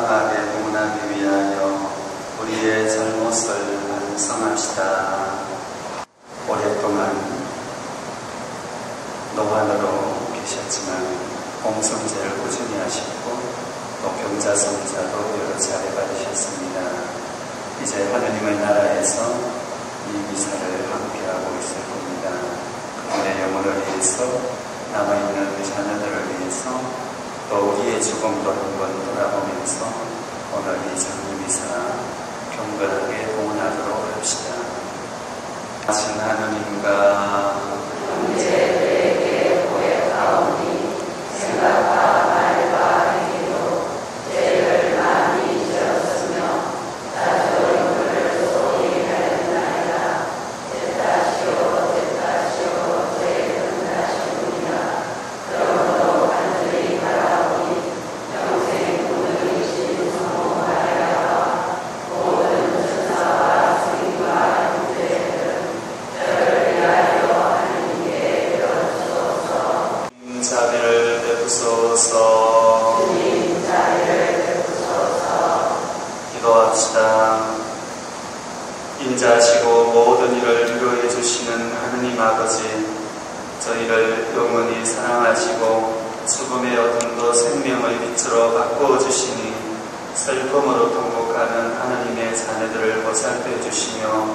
합당하게 공헌하기 위하여 우리의 잘못을 반성합시다. 오랫동안 노환으로 계셨지만 공성제를 꾸준히 하셨고 또 경자성자도 여러 차례 받으셨습니다. 이제 하느님의 나라에서 이 미사를 함께하고 있을 겁니다. 그분의 영혼을 위해서 남아있는 자녀들을 위해서 또 우리의 죽음도 한번 돌아보면서 오늘 이 장미미사 경건하게 공헌하도록 합시다. 하신 하느님과 자비를 베푸소서 기도합시다. 인자하시고 모든 일을 위로해 주시는 하느님 아버지 저희를 영원히 사랑하시고 죽음의 어둠도 생명의 빛으로 바꾸어 주시니 슬픔으로 통곡하는 하나님의 자녀들을 보살펴 주시며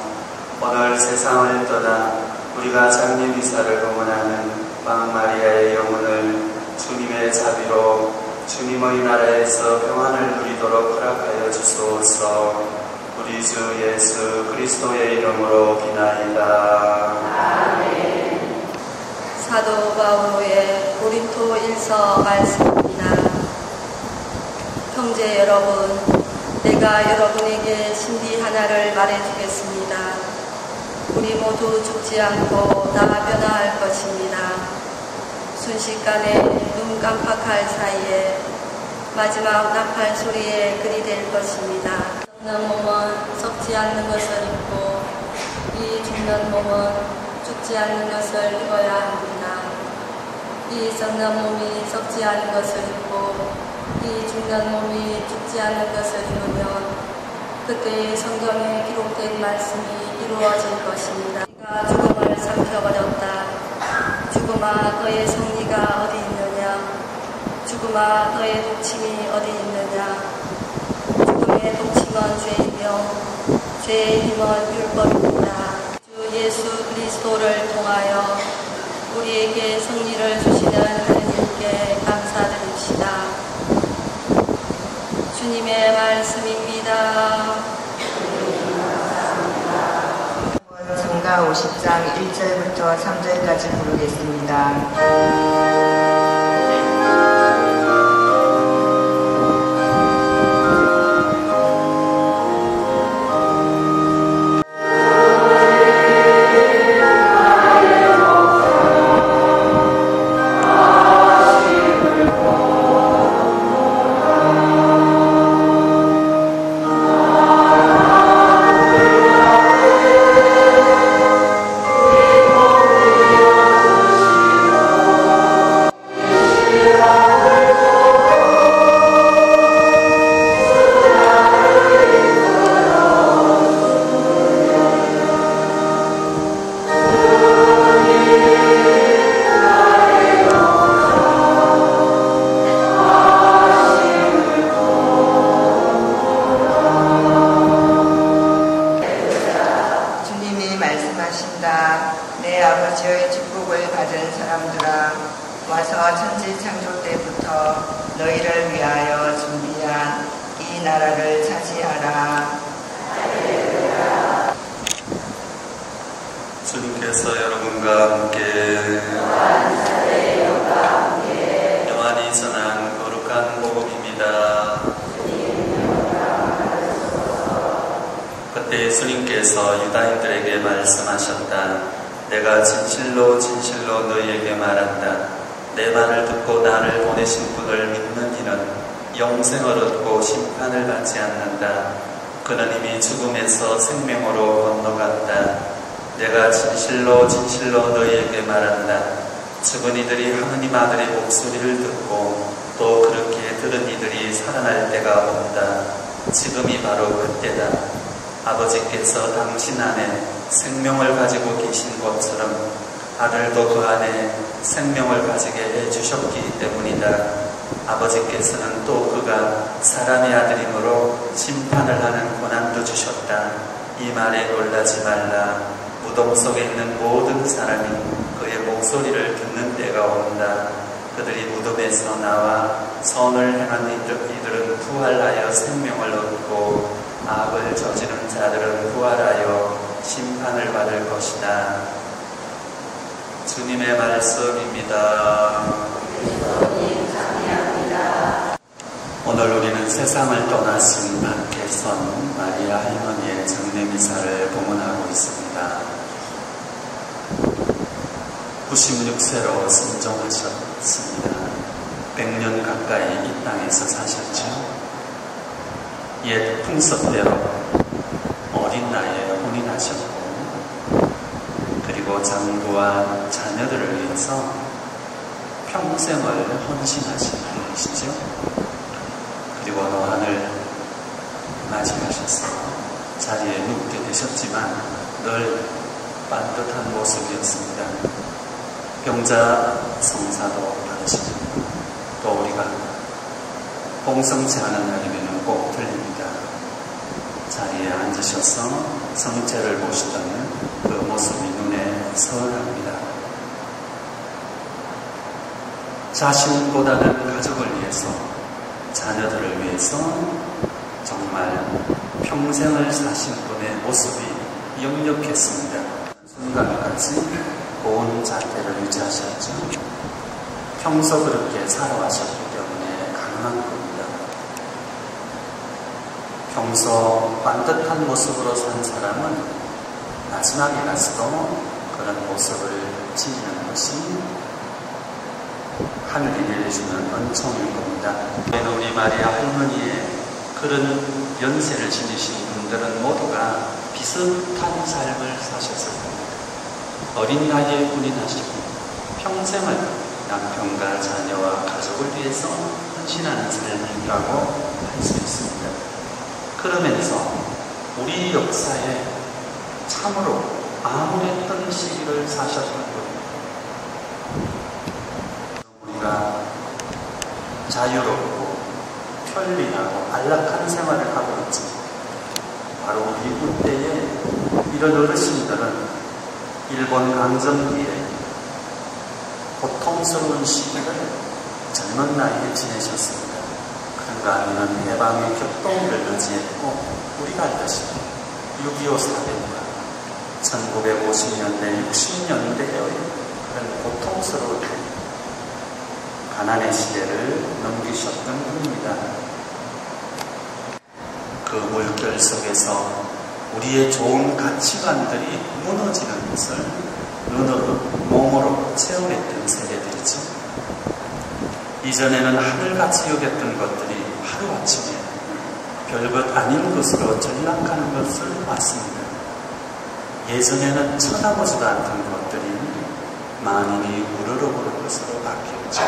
오늘 세상을 떠나 우리가 장례 미사를 공헌하는 마마리아의 영혼을 주님의 자비로 주님의 나라에서 평안을 누리도록 허락하여 주소서 우리 주 예수 그리스도의 이름으로 비나이다. 사도 바오로의 고린토 1서 말씀입니다. 형제 여러분, 내가 여러분에게 신비 하나를 말해주겠습니다. 우리 모두 죽지 않고 다 변화할 것입니다. 순식간에 눈 깜빡할 사이에 마지막 나팔 소리에 그리 될 것입니다. 썩는 몸은 썩지 않는 것을 입고 이 죽는 몸은 죽지 않는 것을 입어야 합니다. 이 썩는 몸이 썩지 않은 것을 입고 이 죽는 몸이 죽지 않는 것을 입으면 그때 성경에 기록된 말씀이 이루어질 것입니다. 네가 죽음을 삼켜버렸다. 죽음아 너의 승리가 어디 있느냐? 죽음아 너의 독침이 어디 있느냐? 죽음의 독침 은 죄이며 죄의 힘은 율법입니다. 주 예수 그리스도를 통하여 우리에게 승리를 주시는 하나님께 감사드립시다. 주님의 말씀입니다. 성가 50장 1절부터 3절까지 부르겠습니다. 때 예수님께서 유다인들에게 말씀하셨다. 내가 진실로 진실로 너희에게 말한다. 내 말을 듣고 나를 보내신 분을 믿는 이는 영생을 얻고 심판을 받지 않는다. 그는 이미 죽음에서 생명으로 건너갔다. 내가 진실로 진실로 너희에게 말한다. 죽은 이들이 하느님 아들의 목소리를 듣고 또 그렇게 들은 이들이 살아날 때가 온다. 지금이 바로 그때다. 아버지께서 당신 안에 생명을 가지고 계신 것처럼 아들도 그 안에 생명을 가지게 해주셨기 때문이다. 아버지께서는 또 그가 사람의 아들이므로 심판을 하는 권한도 주셨다. 이 말에 놀라지 말라. 무덤 속에 있는 모든 사람이 그의 목소리를 듣는 때가 온다. 그들이 무덤에서 나와 선을 행한 이들은 부활하여 생명을 얻고 악을 저지른 자들은 부활하여 심판을 받을 것이다. 주님의 말씀입니다. 오늘 우리는 세상을 떠나신 박혜선 마리아 할머니의 장례미사를 봉헌하고 있습니다. 96세로 순종하셨습니다. 100년 가까이 이 땅에서 사셨죠. 옛 풍습대로 어린 나이에 혼인하셨고 그리고 장부와 자녀들을 위해서 평생을 헌신하신 분이시죠. 그리고 노안을 맞이하셨어 자리에 눕게 되셨지만 늘 반듯한 모습이었습니다. 병자 성사도 받으시고 또 우리가 공성치 않은 날이면 꼭 들립니다. 자리에 앉으셔서 성체를 보시던 그 모습이 눈에 선합니다. 자신보다는 가족을 위해서 자녀들을 위해서 정말 평생을 사신 분의 모습이 역력했습니다. 순간까지 고운 자태를 유지하셨죠. 평소 그렇게 살아왔셨기 때문에 가능한 겁 평소 반듯한 모습으로 산 사람은 마지막에 가서도 그런 모습을 지니는 것이 하늘이 내려주는 은총일 겁니다. 우리 마리아 할머니의 그런 연세를 지니신 분들은 모두가 비슷한 삶을 사셨을 겁니다. 어린 나이에 군인하시고 평생을 남편과 자녀와 가족을 위해서 헌신하는 삶이라고 할 수 있습니다. 그러면서 우리 역사에 참으로 아무랬던 시기를 사셨던 겁니다. 우리가 자유롭고 편리하고 안락한 생활을 하고 있지. 바로 우리 이때에 이런 어르신들은 일본 강점기에 고통스러운 시기를 젊은 나이에 지내셨습니다. 하면 해방의 격동기를 맞이했고 우리가 알다시피 6.25 사변과 1950년대, 60년대의 그런 고통스러운 가난의 시대를 넘기셨던 분입니다. 그 물결 속에서 우리의 좋은 가치관들이 무너지는 것을 눈으로, 몸으로 체험했던 세대들이죠. 이전에는 하늘같이 여겼던 것들이 하루 아침에 별것 아닌 것으로 전락하는 것을 봤습니다. 예전에는 쳐다보지도 않던 것들이 만인이 우러러보는 것으로 바뀌었죠.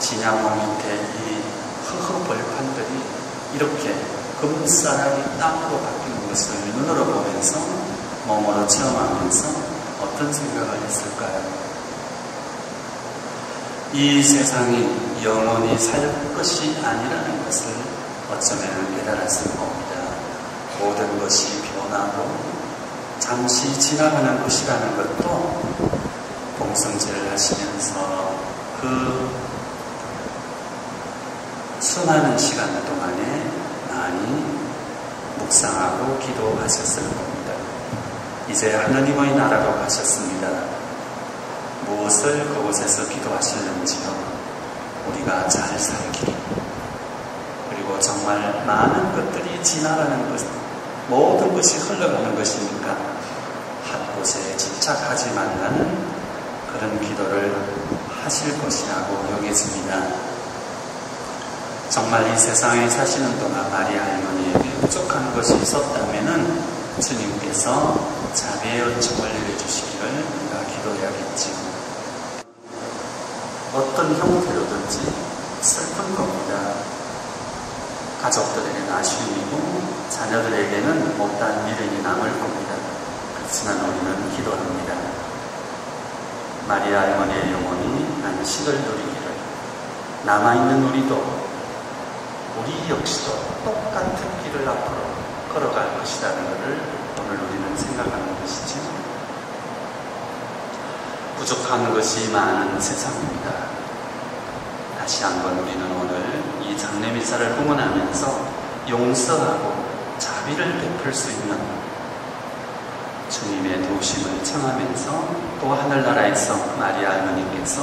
진양호 밑에 이 허허 벌판들이 이렇게 금사람이 땅으로 바뀌는 것을 눈으로 보면서 몸으로 체험하면서 어떤 생각을 했을까요? 이 세상이 영원히 살 것이 아니라는 것을 어쩌면 깨달았을 겁니다. 모든 것이 변하고 잠시 지나가는 것이라는 것도 공성제를 하시면서 그 수많은 시간 동안에 많이 묵상하고 기도하셨을 겁니다. 이제 하나님의 나라로 가셨습니다. 무엇을 그곳에서 기도하시는지요? 우리가 잘 살기. 그리고 정말 많은 것들이 지나가는 것, 모든 것이 흘러가는 것이니까 한 곳에 집착하지 말라는 그런 기도를 하실 것이라고 여겨집니다. 정말 이 세상에 사시는 동안 마리아 할머니에게 부족한 것이 있었다면 주님께서 자비의 은총을 내려주시기를 우리가 기도해야겠지요. 어떤 형태로든지 슬픈 겁니다. 가족들에게는 아쉬움이고 자녀들에게는 못다한 미련이 남을 겁니다. 그렇지만 우리는 기도합니다. 마리아 할머니의 영혼이 안식을 누리기를 남아있는 우리도 우리 역시도 똑같은 길을 앞으로 걸어갈 것이라는 것을 오늘 우리는 생각하는 것이지 부족한 것이 많은 세상입니다. 다시 한번 우리는 오늘 이 장례 미사를 봉헌하면서 용서하고 자비를 베풀 수 있는 주님의 도심을 청하면서 또 하늘나라에서 마리아 할머니께서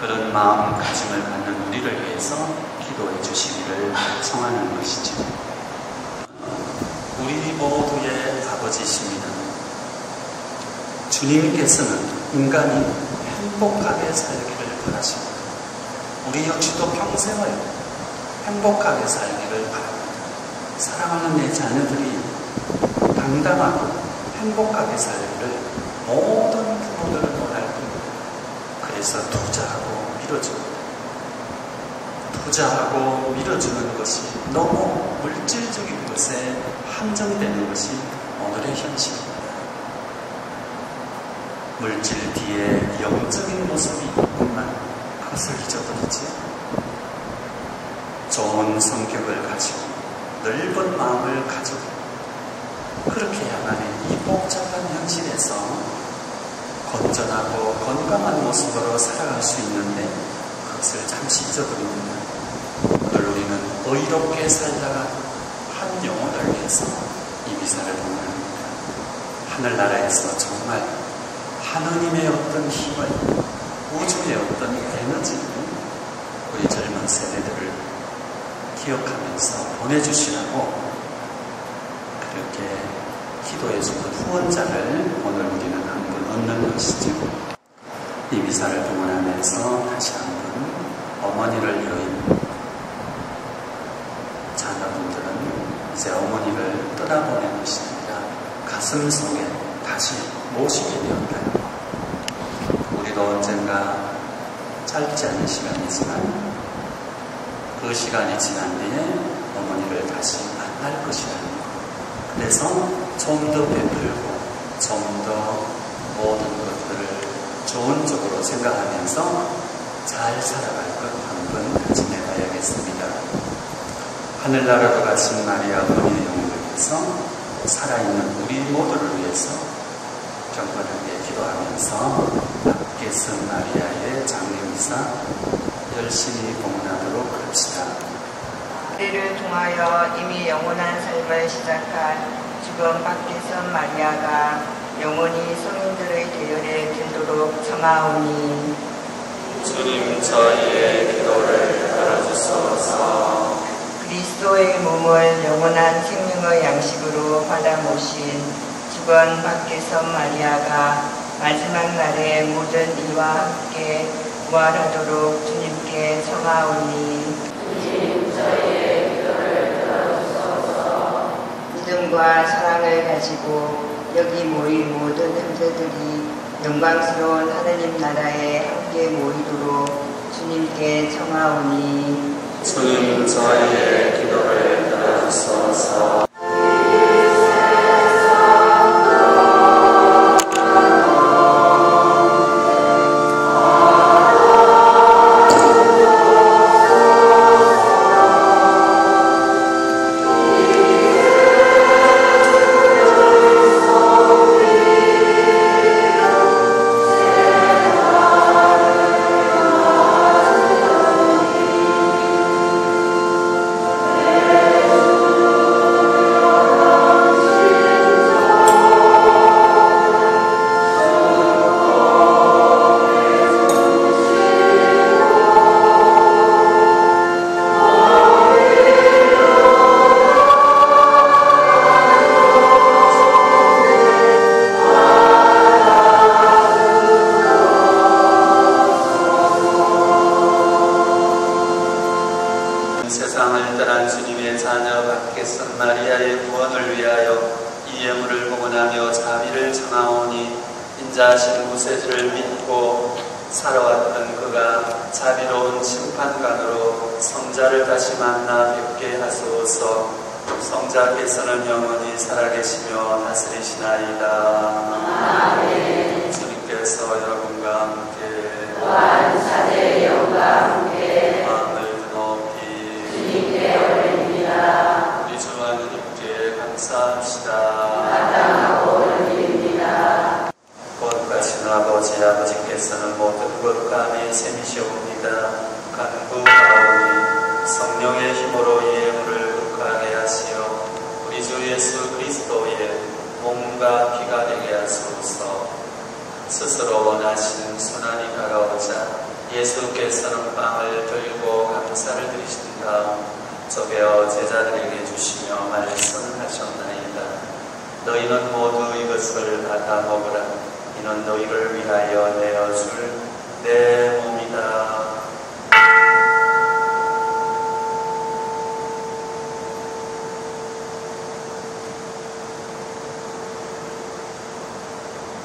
그런 마음가짐을 갖는 우리를 위해서 기도해 주시기를 청하는 것이죠. 우리 모두의 아버지십니다. 주님께서는 인간이 행복하게 살기를 바라십니다. 우리 역시도 평생을 행복하게 살기를 바랍니다. 사랑하는 내 자녀들이 당당하고 행복하게 살기를 모든 부모들은 원할 겁니다. 그래서 투자하고 밀어주고 투자하고 밀어주는 것이 너무 물질적인 것에 한정되는 것이 오늘의 현실입니다. 물질 뒤에 영적인 모습이 있구만 그것을 잊어버리지 좋은 성격을 가지고 넓은 마음을 가지고 그렇게 해야만 이 복잡한 현실에서 건전하고 건강한 모습으로 살아갈 수 있는데 그것을 잠시 잊어버립니다. 오늘 우리는 의롭게 살다가 한 영혼을 위해서 이 미사를 봉헌합니다. 하늘나라에서 정말 하느님의 어떤 힘을 우주의 어떤 에너지를 우리 젊은 세대들을 기억하면서 보내주시라고 그렇게 기도해주는 후원자를 오늘 우리는 한 분 얻는 것이죠. 이 미사를 봉헌하면서 다시 한 번 어머니를 위한 자녀분들은 이제 어머니를 떠나보낸 것이 아니라 가슴 속에 다시 모시게 되었다. 우리도 언젠가 짧지 않은 시간이지만 그 시간이 지난 뒤에 어머니를 다시 만날 것이라는 것. 그래서 좀 더 베풀고 좀 더 모든 것들을 좋은 쪽으로 생각하면서 잘 살아갈 것 한번 다짐해봐야겠습니다. 하늘나라로 가신 마리아 어머니의 위해서 살아있는 우리 모두를 위해서 경건하게 기도하면서 밖에서 마리아의 장례미사 열심히 봉헌하도록 합시다. 우리를 통하여 이미 영원한 삶을 시작한 죽은 박기선 마리아가 영원히 성인들의 대열에 들도록 청하오니 주님 저희의 기도를 들어주소서 그리스도의 몸을 영원한 생명의 양식으로 받아 모신 죽은 박기선 마리아가 마지막 날에 모든 이와 함께 부활하도록 주님께 청하오니. 믿음과 사랑을 가지고 여기 모인 모든 형제들이 영광스러운 하느님 나라에 함께 모이도록 주님께 청하오니. 주님 저희의 기도를 들어주소서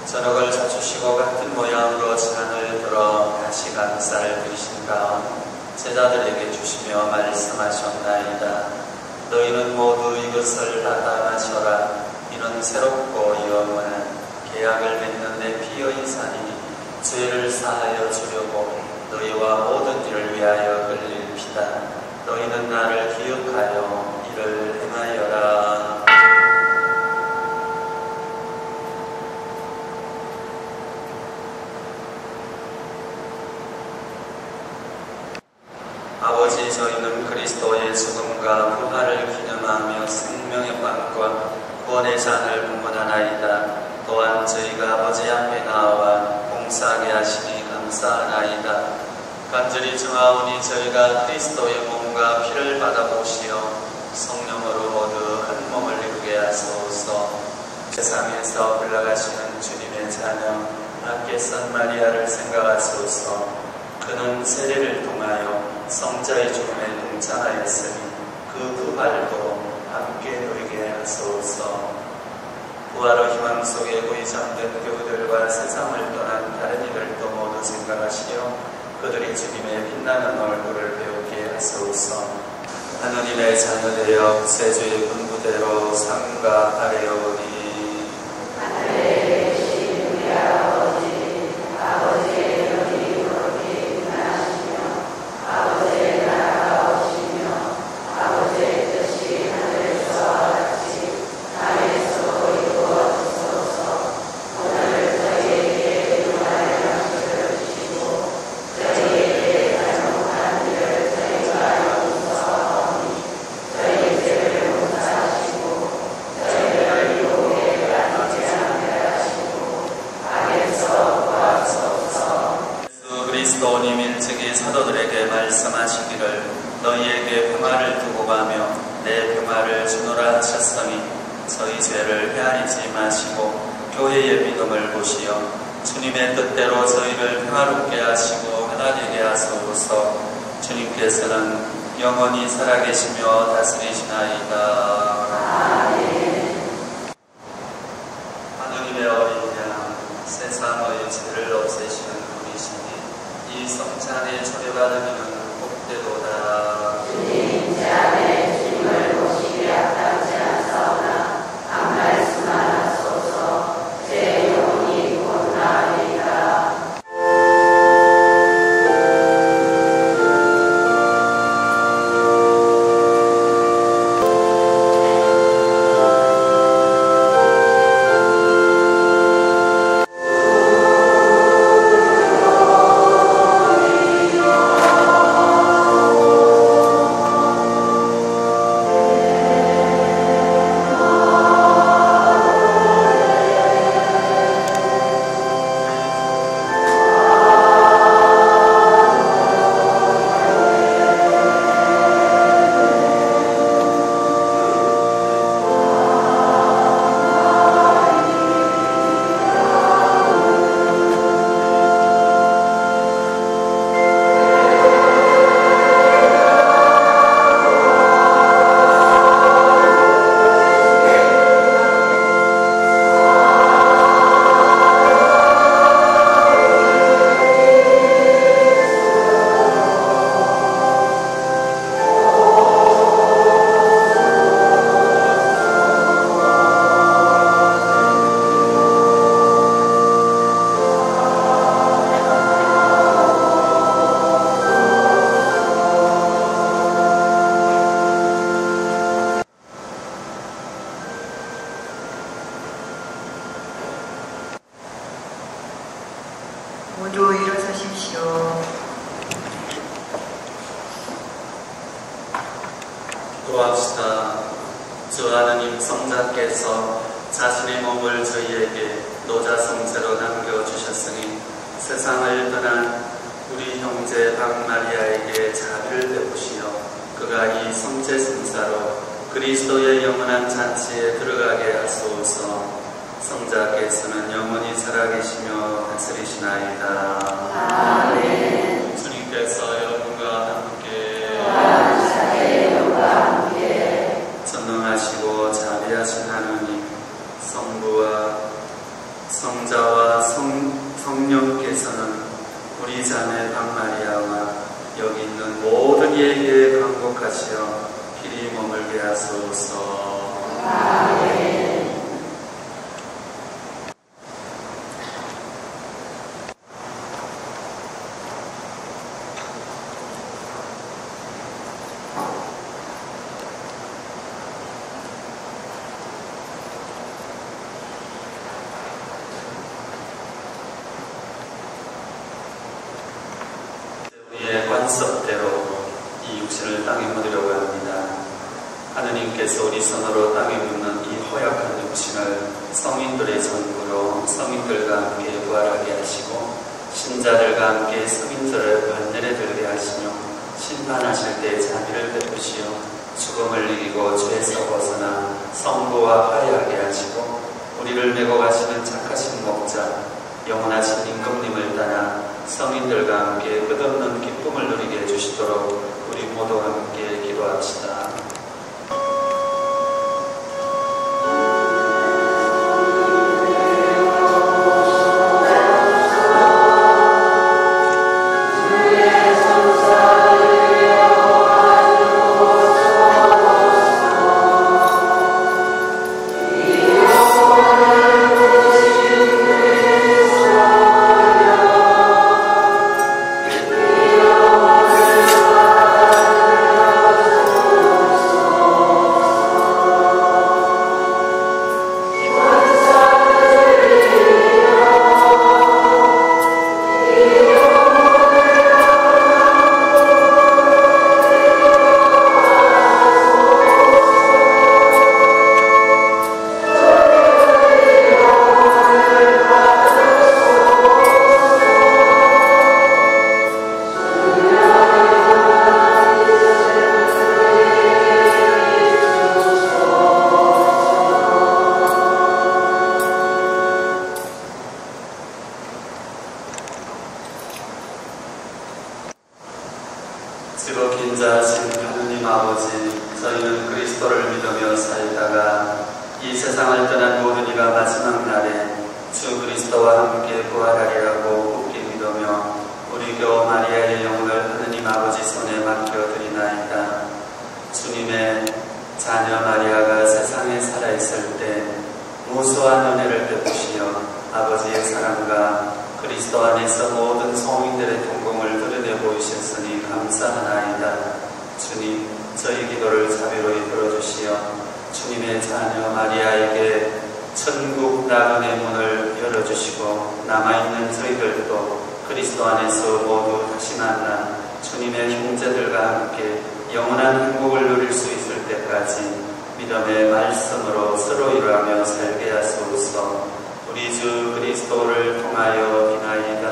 저녁을 자주시고 같은 모양으로 잔을 들어 다시 감사를 드리신 다음 제자들에게 주시며 말씀하셨나이다. 너희는 모두 이것을 받아 마셔라. 이는 새롭고 영원한 계약을 맺는 내 피의 산이니 죄를 사하여 주려고 너희와 모든 일을 위하여 흘릴 피다. 너희는 나를 기억하여 이를 행하여라. 아버지 저희는 그리스도의 죽음과 부활을 기념하며 생명의 빵과 구원의 잔을 봉헌하나이다. 또한 저희가 아버지 앞에 나와 봉사하게 하시니 감사하나이다. 간절히 정하오니 저희가 그리스도의 몸과 피를 받아보시어 성령으로 모두 한 몸을 이루게 하소서. 세상에서 흘러가시는 주님의 자녀 아께선 마리아를 생각하소서. 그는 세례를 통하여 성자의 죽음에 동참하였으니 그 부활도 함께 누리게 하소서. 부활의 희망 속에 고이 잠든 교우들과 세상을 떠난 다른 이들도 모두 생각하시어 그들이 주님의 빛나는 얼굴을 배우게 하소서. 하느님의 자녀되어 세주의 군부대로 삼가 아래오니 기도합시다. 주 하나님 성자께서 자신의 몸을 저희에게 노자성체로 남겨주셨으니 세상을 떠난 우리 형제 박마리아에게 자비를 베푸시어 그가 이 성체 성사로 그리스도의 영원한 잔치에 들어가게 하소서 성자께서는 영원히 살아계시며 다스리시나이다. 아멘. 주님께서 여러분과 함께 감사의 영과 함께 전능하시고 자비하신 하나님 성부와 성자와 성, 성령께서는 우리 자매 박마리아와 여기 있는 모든 이에게 강복하시어 길이 머물게 하소서 아멘. 우리의 관습대로 이 육신을 땅에 묻으려고 합니다. 하느 천국 나그네 문을 열어주시고 남아있는 저희들도 그리스도 안에서 모두 다시 만나 주님의 형제들과 함께 영원한 행복을 누릴 수 있을 때까지 믿음의 말씀으로 서로 일하며 살게 하소서 우리 주 그리스도를 통하여 비나이다.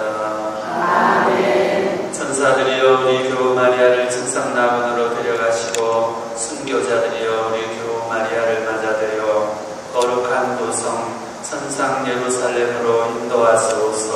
아멘. 천사들이여 우리 교 천상 예루살렘으로 인도하소서.